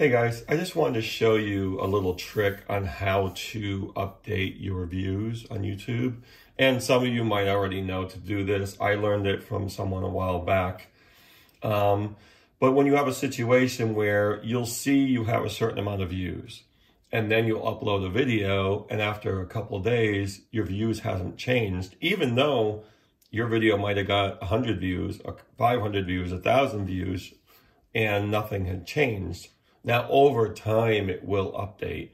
Hey guys, I just wanted to show you a little trick on how to update your views on YouTube. And some of you might already know to do this. I learned it from someone a while back. Um, but when you have a situation where you'll see you have a certain amount of views, and then you'll upload a video, and after a couple days, your views hasn't changed, even though your video might have got 100 views, 500 views, 1,000 views, and nothing had changed now, over time, it will update.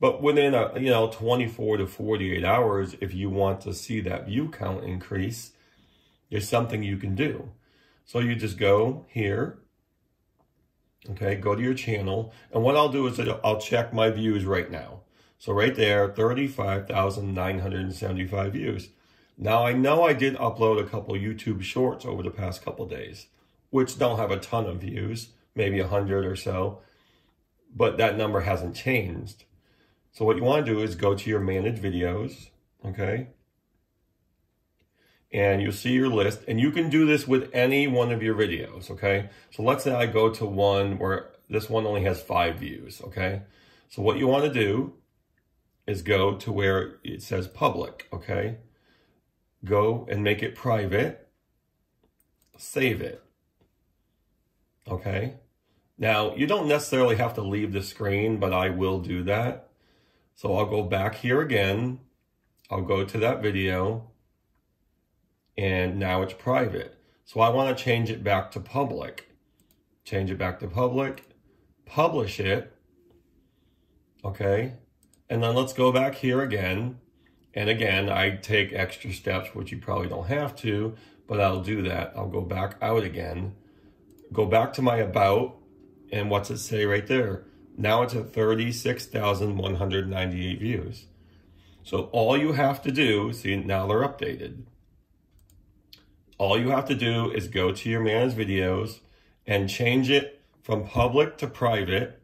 But within a, you know, 24 to 48 hours, if you want to see that view count increase, there's something you can do. So you just go here, okay, go to your channel. And what I'll do is I'll check my views right now. So right there, 35,975 views. Now I know I did upload a couple YouTube shorts over the past couple days, which don't have a ton of views, maybe 100 or so but that number hasn't changed. So what you want to do is go to your manage videos, okay? And you'll see your list, and you can do this with any one of your videos, okay? So let's say I go to one where this one only has five views, okay? So what you want to do is go to where it says public, okay? Go and make it private, save it, okay? Now, you don't necessarily have to leave the screen, but I will do that. So I'll go back here again. I'll go to that video. And now it's private. So I want to change it back to public. Change it back to public. Publish it. Okay. And then let's go back here again. And again, I take extra steps, which you probably don't have to, but I'll do that. I'll go back out again. Go back to my about and what's it say right there? Now it's at 36,198 views. So all you have to do, see now they're updated. All you have to do is go to your manage videos and change it from public to private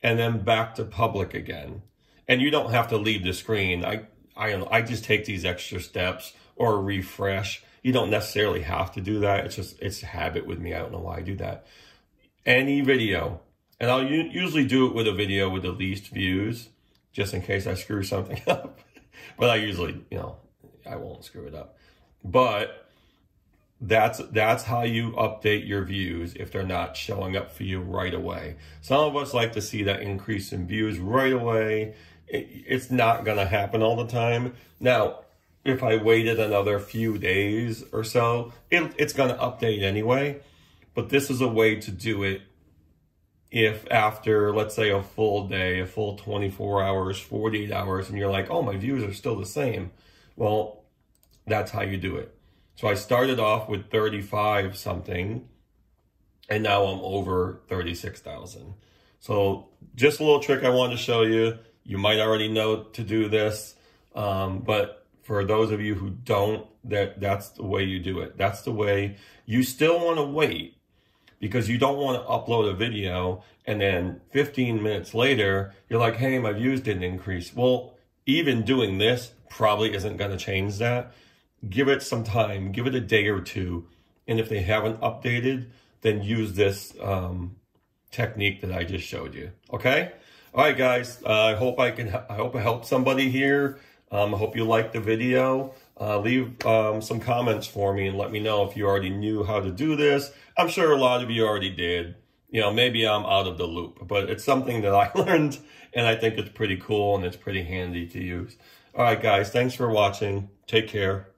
and then back to public again. And you don't have to leave the screen. I, I, I just take these extra steps or refresh. You don't necessarily have to do that. It's just, it's a habit with me. I don't know why I do that any video. And I'll usually do it with a video with the least views, just in case I screw something up. but I usually, you know, I won't screw it up. But that's that's how you update your views if they're not showing up for you right away. Some of us like to see that increase in views right away. It, it's not going to happen all the time. Now, if I waited another few days or so, it, it's going to update anyway. But this is a way to do it if after, let's say, a full day, a full 24 hours, 48 hours, and you're like, oh, my views are still the same. Well, that's how you do it. So I started off with 35 something, and now I'm over 36,000. So just a little trick I wanted to show you. You might already know to do this, um, but for those of you who don't, that that's the way you do it. That's the way you still want to wait because you don't want to upload a video and then 15 minutes later, you're like, hey, my views didn't increase. Well, even doing this probably isn't going to change that. Give it some time, give it a day or two. And if they haven't updated, then use this um, technique that I just showed you. Okay? All right, guys. Uh, I hope I can. I hope I helped somebody here. Um, I hope you liked the video uh, leave um, some comments for me and let me know if you already knew how to do this. I'm sure a lot of you already did. You know, maybe I'm out of the loop, but it's something that I learned and I think it's pretty cool and it's pretty handy to use. All right, guys, thanks for watching. Take care.